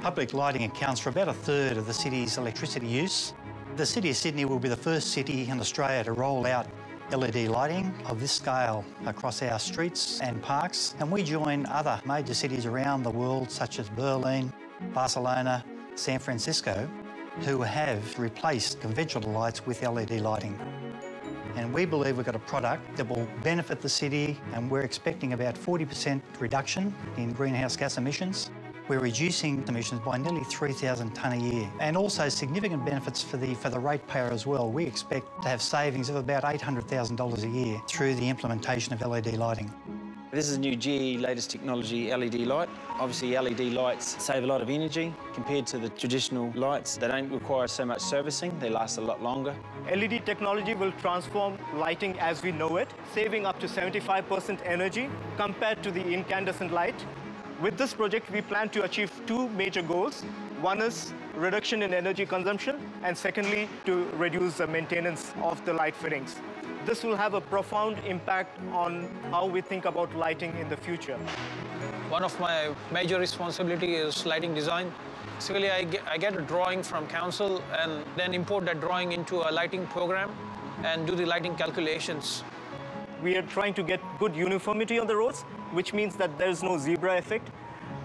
Public lighting accounts for about a third of the city's electricity use. The City of Sydney will be the first city in Australia to roll out LED lighting of this scale across our streets and parks, and we join other major cities around the world, such as Berlin, Barcelona, San Francisco, who have replaced conventional lights with LED lighting. And we believe we've got a product that will benefit the city, and we're expecting about 40% reduction in greenhouse gas emissions. We're reducing emissions by nearly 3,000 tonne a year, and also significant benefits for the, for the ratepayer as well. We expect to have savings of about $800,000 a year through the implementation of LED lighting. This is a new GE latest technology LED light. Obviously LED lights save a lot of energy compared to the traditional lights. They don't require so much servicing, they last a lot longer. LED technology will transform lighting as we know it, saving up to 75% energy compared to the incandescent light. With this project, we plan to achieve two major goals. One is reduction in energy consumption, and secondly, to reduce the maintenance of the light fittings. This will have a profound impact on how we think about lighting in the future. One of my major responsibility is lighting design. Basically, I get, I get a drawing from council and then import that drawing into a lighting program and do the lighting calculations. We are trying to get good uniformity on the roads, which means that there's no zebra effect,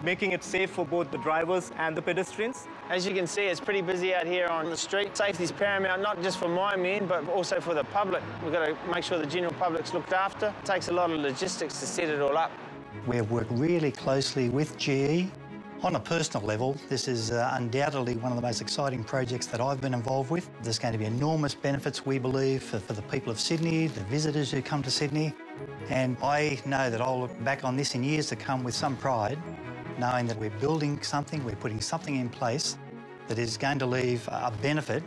making it safe for both the drivers and the pedestrians. As you can see, it's pretty busy out here on the street. Safety is paramount, not just for my men, but also for the public. We've got to make sure the general public's looked after. It takes a lot of logistics to set it all up. We've worked really closely with GE. On a personal level, this is uh, undoubtedly one of the most exciting projects that I've been involved with. There's going to be enormous benefits, we believe, for, for the people of Sydney, the visitors who come to Sydney. And I know that I'll look back on this in years to come with some pride, knowing that we're building something, we're putting something in place that is going to leave a benefit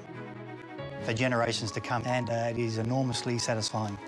for generations to come, and uh, it is enormously satisfying.